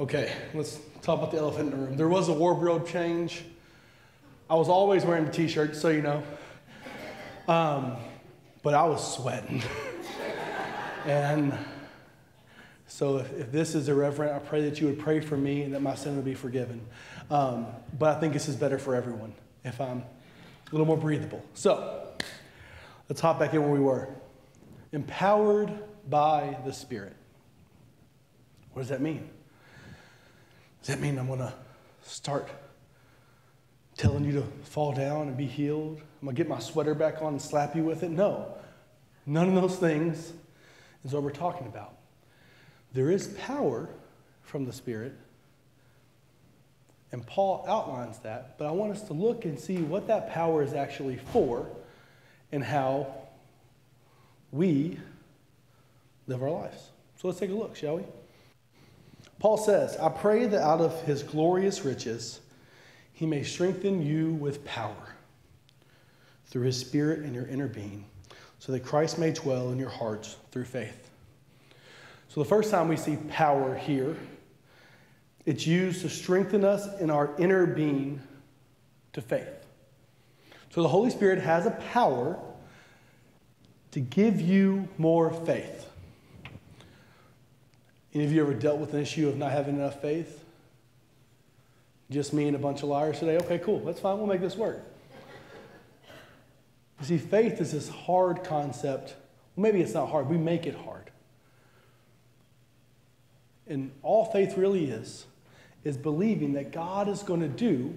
Okay, let's talk about the elephant in the room. There was a wardrobe change. I was always wearing the t-shirt, so you know. Um, but I was sweating. and so if, if, this is irreverent, I pray that you would pray for me and that my sin would be forgiven. Um, but I think this is better for everyone if I'm a little more breathable. So let's hop back in where we were. Empowered by the Spirit. What does that mean? Does that mean I'm going to start telling you to fall down and be healed? I'm going to get my sweater back on and slap you with it? No. None of those things is what we're talking about. There is power from the Spirit, and Paul outlines that, but I want us to look and see what that power is actually for and how we live our lives. So let's take a look, shall we? Paul says, I pray that out of his glorious riches he may strengthen you with power through his spirit in your inner being, so that Christ may dwell in your hearts through faith. So, the first time we see power here, it's used to strengthen us in our inner being to faith. So, the Holy Spirit has a power to give you more faith. Any of you ever dealt with an issue of not having enough faith? Just me and a bunch of liars today? Okay, cool. That's fine. We'll make this work. You see, faith is this hard concept. Well, maybe it's not hard. We make it hard. And all faith really is, is believing that God is going to do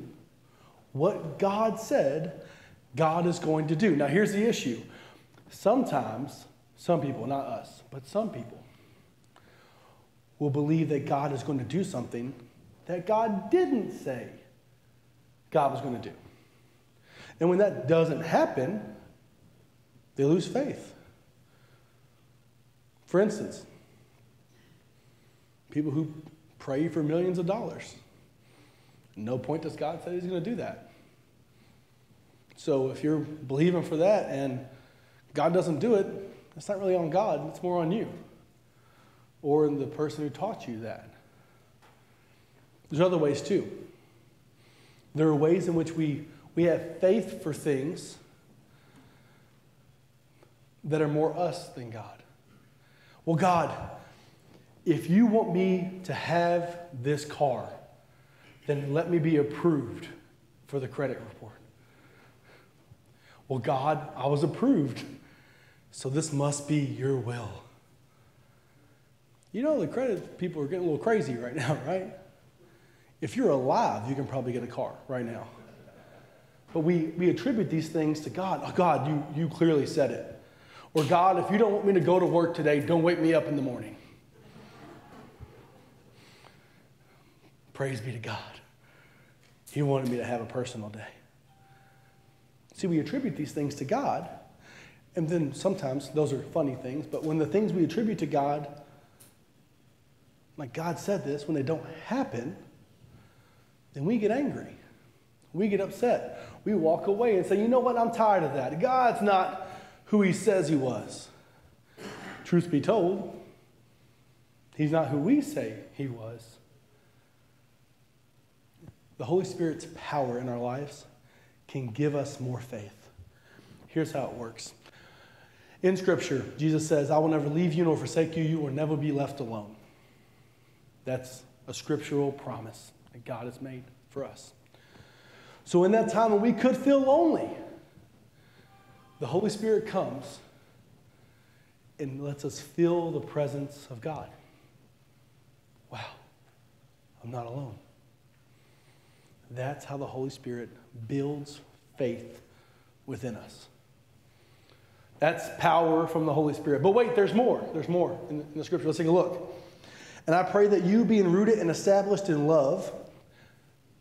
what God said God is going to do. Now, here's the issue. Sometimes, some people, not us, but some people, will believe that God is going to do something that God didn't say God was going to do. And when that doesn't happen, they lose faith. For instance, people who pray for millions of dollars. No point does God say He's going to do that. So if you're believing for that and God doesn't do it, it's not really on God, it's more on you or in the person who taught you that. There's other ways too. There are ways in which we, we have faith for things that are more us than God. Well, God, if you want me to have this car, then let me be approved for the credit report. Well, God, I was approved, so this must be your will. You know, the credit people are getting a little crazy right now, right? If you're alive, you can probably get a car right now. But we, we attribute these things to God. Oh, God, you, you clearly said it. Or, God, if you don't want me to go to work today, don't wake me up in the morning. Praise be to God. He wanted me to have a personal day. See, we attribute these things to God, and then sometimes those are funny things, but when the things we attribute to God like God said this, when they don't happen, then we get angry. We get upset. We walk away and say, you know what, I'm tired of that. God's not who he says he was. Truth be told, he's not who we say he was. The Holy Spirit's power in our lives can give us more faith. Here's how it works. In Scripture, Jesus says, I will never leave you nor forsake you. You will never be left alone. That's a scriptural promise that God has made for us. So, in that time when we could feel lonely, the Holy Spirit comes and lets us feel the presence of God. Wow, I'm not alone. That's how the Holy Spirit builds faith within us. That's power from the Holy Spirit. But wait, there's more. There's more in the scripture. Let's take a look. And I pray that you, being rooted and established in love,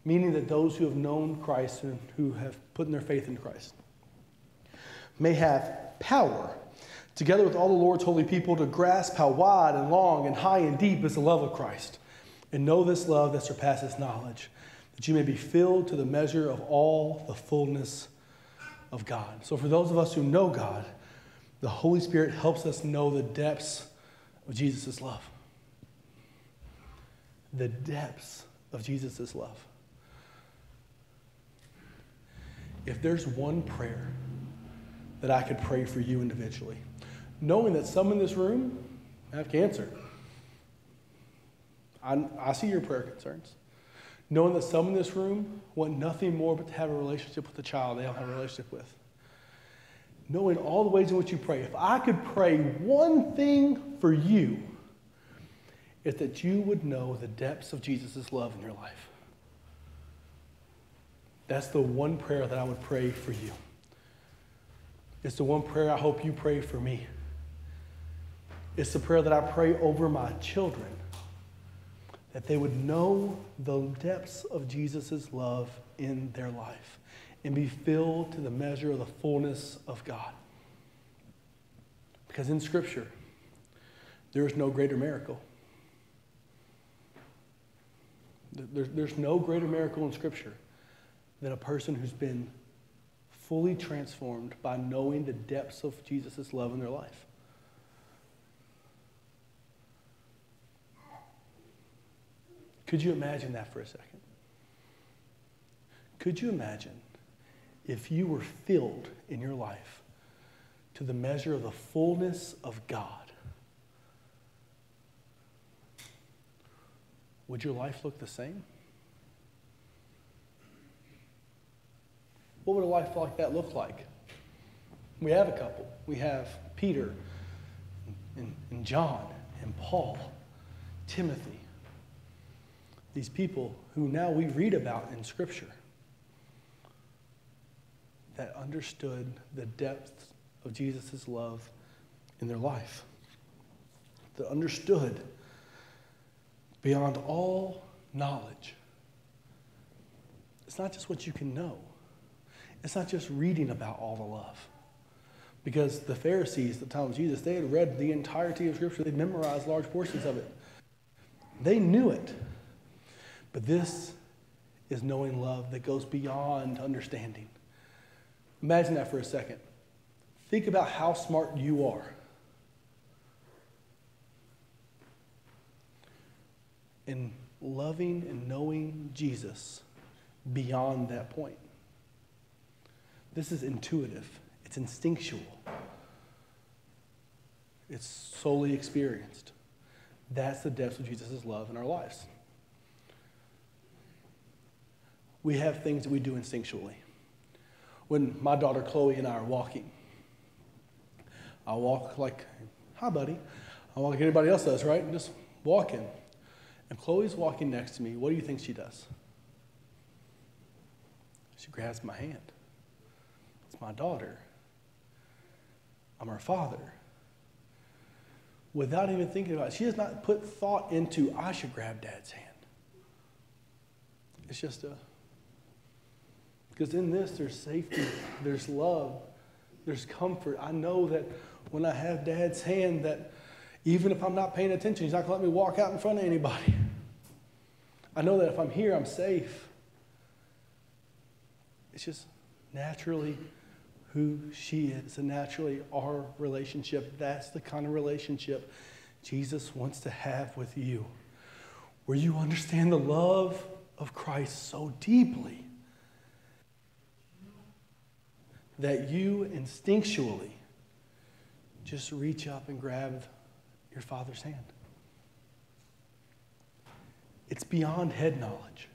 meaning that those who have known Christ and who have put their faith in Christ, may have power, together with all the Lord's holy people, to grasp how wide and long and high and deep is the love of Christ, and know this love that surpasses knowledge, that you may be filled to the measure of all the fullness of God. So, for those of us who know God, the Holy Spirit helps us know the depths of Jesus' love. The depths of Jesus' love. If there's one prayer that I could pray for you individually, knowing that some in this room have cancer, I, I see your prayer concerns. Knowing that some in this room want nothing more but to have a relationship with a child they don't have a relationship with. Knowing all the ways in which you pray. If I could pray one thing for you, it's that you would know the depths of Jesus' love in your life. That's the one prayer that I would pray for you. It's the one prayer I hope you pray for me. It's the prayer that I pray over my children that they would know the depths of Jesus' love in their life and be filled to the measure of the fullness of God. Because in Scripture, there is no greater miracle. There's, there's no greater miracle in Scripture than a person who's been fully transformed by knowing the depths of Jesus' love in their life. Could you imagine that for a second? Could you imagine if you were filled in your life to the measure of the fullness of God? Would your life look the same? What would a life like that look like? We have a couple. We have Peter and, and John and Paul, Timothy, these people who now we read about in Scripture that understood the depth of Jesus' love in their life, that understood beyond all knowledge. It's not just what you can know, it's not just reading about all the love. Because the Pharisees the time of Jesus, they had read the entirety of Scripture, they'd memorized large portions of it. They knew it. But this is knowing love that goes beyond understanding. Imagine that for a second. Think about how smart you are. In loving and knowing Jesus beyond that point. This is intuitive, it's instinctual, it's solely experienced. That's the depth of Jesus' love in our lives. we have things that we do instinctually. When my daughter Chloe and I are walking, I walk like, hi, buddy. I walk like anybody else does, right? Just walking. And Chloe's walking next to me. What do you think she does? She grabs my hand. It's my daughter. I'm her father. Without even thinking about it, she has not put thought into, I should grab dad's hand. It's just a, because in this, there's safety, there's love, there's comfort. I know that when I have dad's hand, that even if I'm not paying attention, he's not going to let me walk out in front of anybody. I know that if I'm here, I'm safe. It's just naturally who she is and naturally our relationship. That's the kind of relationship Jesus wants to have with you, where you understand the love of Christ so deeply that you instinctually just reach up and grab your father's hand. It's beyond head knowledge.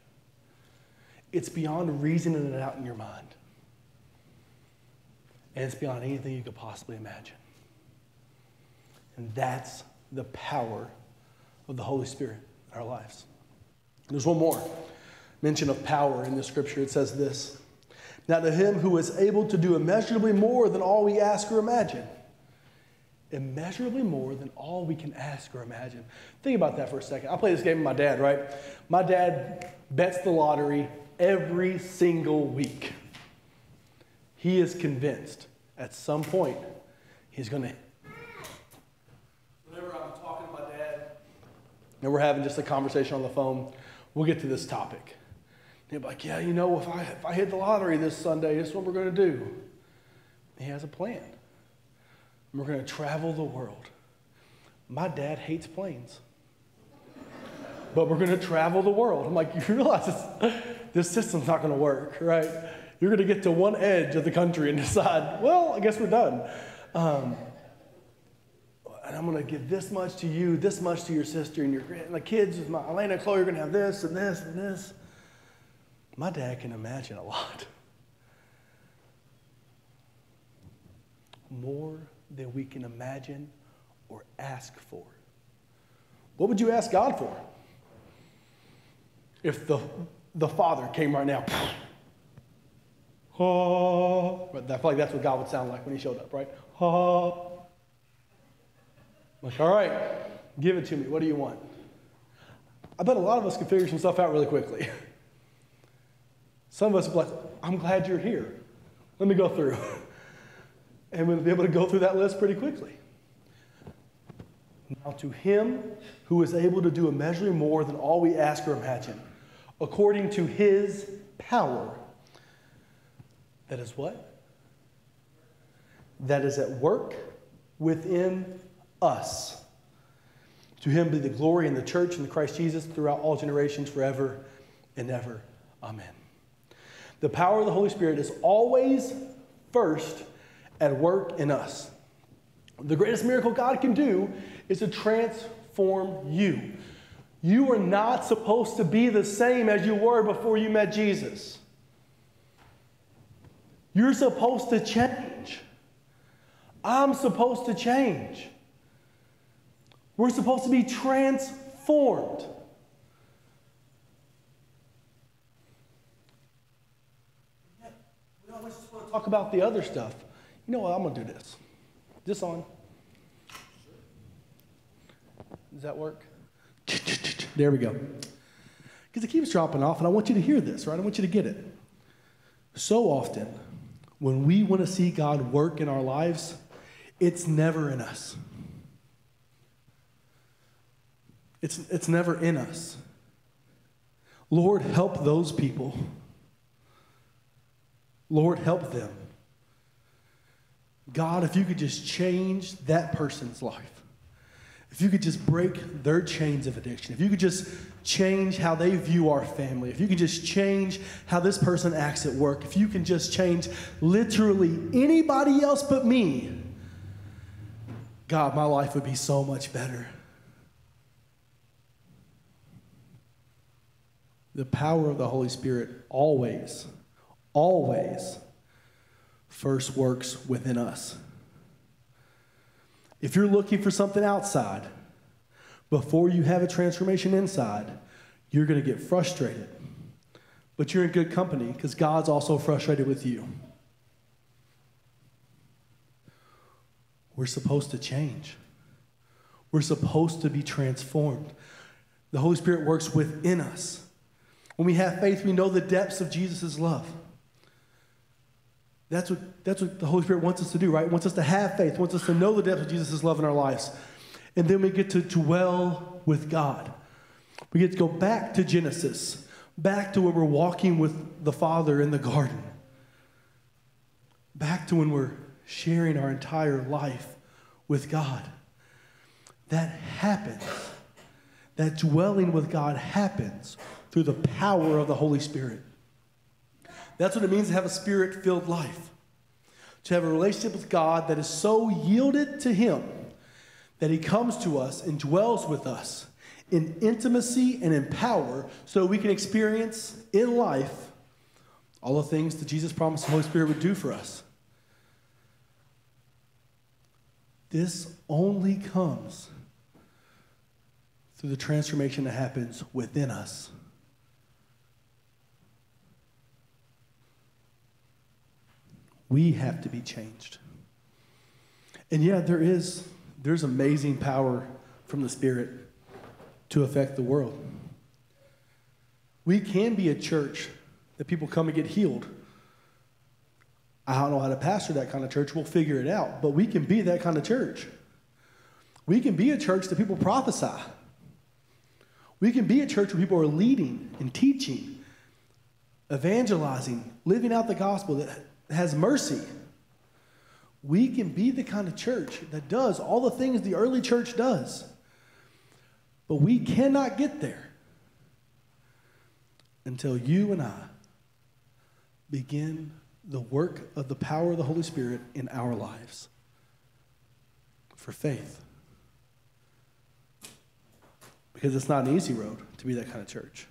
It's beyond reasoning it out in your mind. And it's beyond anything you could possibly imagine. And that's the power of the Holy Spirit in our lives. There's one more mention of power in the scripture. It says this now, to him who is able to do immeasurably more than all we ask or imagine. Immeasurably more than all we can ask or imagine. Think about that for a second. I play this game with my dad, right? My dad bets the lottery every single week. He is convinced at some point he's going to. Whenever I'm talking to my dad and we're having just a conversation on the phone, we'll get to this topic. He'll be like, yeah, you know, if I, if I hit the lottery this Sunday, this is what we're going to do. He has a plan. We're going to travel the world. My dad hates planes. but we're going to travel the world. I'm like, you realize this, this system's not going to work, right? You're going to get to one edge of the country and decide, well, I guess we're done. Um, and I'm going to give this much to you, this much to your sister, and your and the kids, my Elena and Chloe, are going to have this and this and this. My dad can imagine a lot. More than we can imagine or ask for. What would you ask God for? If the, the Father came right now, oh, I feel like that's what God would sound like when he showed up, right? Oh. Like, all right, give it to me. What do you want? I bet a lot of us can figure some stuff out really quickly. Some of us are like, I'm glad you're here. Let me go through. And we'll be able to go through that list pretty quickly. Now, to him who is able to do immeasurably more than all we ask or imagine, according to his power, that is what? That is at work within us. To him be the glory in the church and the Christ Jesus throughout all generations, forever and ever. Amen. The power of the Holy Spirit is always first at work in us. The greatest miracle God can do is to transform you. You are not supposed to be the same as you were before you met Jesus. You're supposed to change. I'm supposed to change. We're supposed to be transformed. We always just want to talk about the other stuff. You know what? I'm going to do this. This on? Does that work? There we go. Because it keeps dropping off, and I want you to hear this, right? I want you to get it. So often, when we want to see God work in our lives, it's never in us. It's, it's never in us. Lord, help those people. Lord, help them. God, if you could just change that person's life, if you could just break their chains of addiction, if you could just change how they view our family, if you could just change how this person acts at work, if you can just change literally anybody else but me, God, my life would be so much better. The power of the Holy Spirit always, always first works within us. If you're looking for something outside, before you have a transformation inside, you're going to get frustrated. But you're in good company because God's also frustrated with you. We're supposed to change. We're supposed to be transformed. The Holy Spirit works within us. When we have faith, we know the depths of Jesus' love. That's what, that's what the Holy Spirit wants us to do, right? Wants us to have faith, wants us to know the depth of Jesus' love in our lives. And then we get to dwell with God. We get to go back to Genesis, back to where we're walking with the Father in the garden, back to when we're sharing our entire life with God. That happens. That dwelling with God happens through the power of the Holy Spirit. That's what it means to have a spirit filled life. To have a relationship with God that is so yielded to Him that He comes to us and dwells with us in intimacy and in power so we can experience in life all the things that Jesus promised the Holy Spirit would do for us. This only comes through the transformation that happens within us. We have to be changed. And yeah, there is there's amazing power from the Spirit to affect the world. We can be a church that people come and get healed. I don't know how to pastor that kind of church. We'll figure it out. But we can be that kind of church. We can be a church that people prophesy. We can be a church where people are leading and teaching, evangelizing, living out the gospel that has mercy. We can be the kind of church that does all the things the early church does. But we cannot get there until you and I begin the work of the power of the Holy Spirit in our lives for faith. Because it's not an easy road to be that kind of church.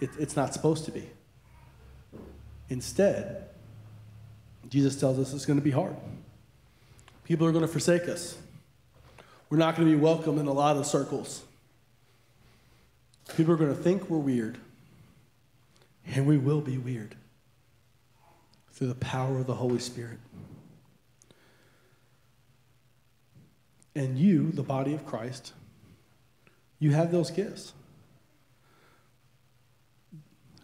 It, it's not supposed to be. Instead, Jesus tells us it's going to be hard. People are going to forsake us. We're not going to be welcome in a lot of circles. People are going to think we're weird. And we will be weird through the power of the Holy Spirit. And you, the body of Christ, you have those gifts.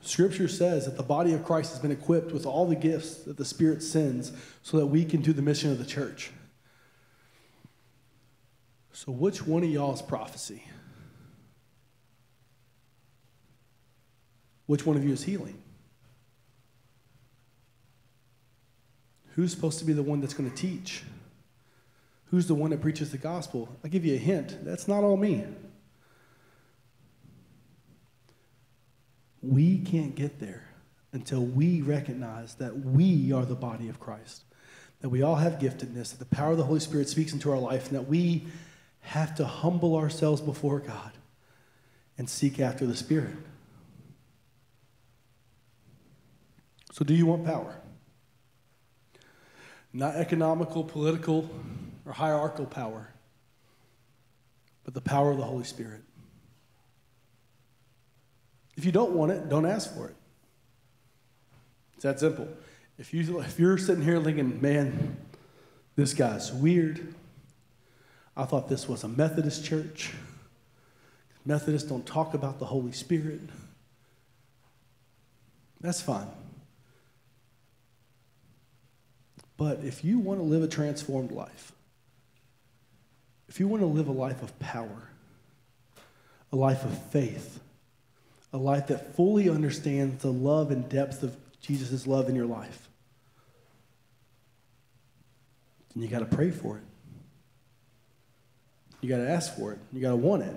Scripture says that the body of Christ has been equipped with all the gifts that the Spirit sends so that we can do the mission of the church. So, which one of y'all is prophecy? Which one of you is healing? Who's supposed to be the one that's going to teach? Who's the one that preaches the gospel? I'll give you a hint. That's not all me. We can't get there until we recognize that we are the body of Christ, that we all have giftedness, that the power of the Holy Spirit speaks into our life, and that we have to humble ourselves before God and seek after the Spirit. So, do you want power? Not economical, political, or hierarchical power, but the power of the Holy Spirit. If you don't want it, don't ask for it. It's that simple. If, you, if you're sitting here thinking, man, this guy's weird, I thought this was a Methodist church. Methodists don't talk about the Holy Spirit. That's fine. But if you want to live a transformed life, if you want to live a life of power, a life of faith, a life that fully understands the love and depth of Jesus' love in your life, And you got to pray for it. You got to ask for it. You got to want it.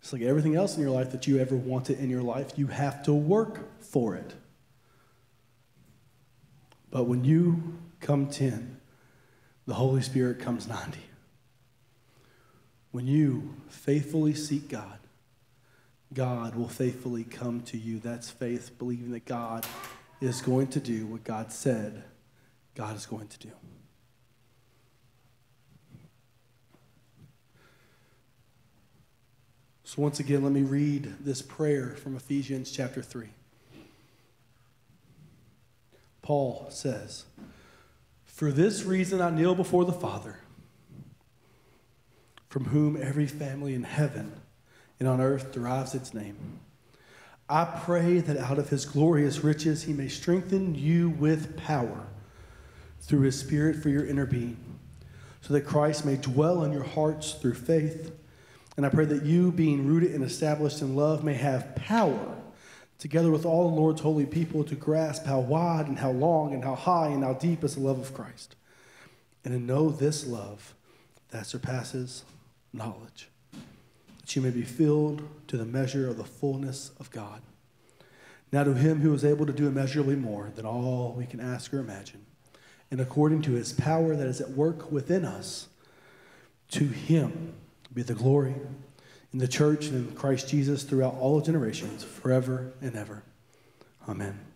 It's like everything else in your life that you ever wanted in your life, you have to work for it. But when you come 10, the Holy Spirit comes 90. When you faithfully seek God, God will faithfully come to you. That's faith, believing that God is going to do what God said God is going to do. So, once again, let me read this prayer from Ephesians chapter 3. Paul says, For this reason I kneel before the Father, from whom every family in heaven and on earth derives its name. I pray that out of his glorious riches he may strengthen you with power through his Spirit for your inner being, so that Christ may dwell in your hearts through faith. And I pray that you, being rooted and established in love, may have power together with all the Lord's holy people, to grasp how wide and how long and how high and how deep is the love of Christ, and to know this love that surpasses knowledge, that you may be filled to the measure of the fullness of God. Now, to him who is able to do immeasurably more than all we can ask or imagine, and according to his power that is at work within us, to him be the glory in the church and in Christ Jesus throughout all generations, forever and ever. Amen.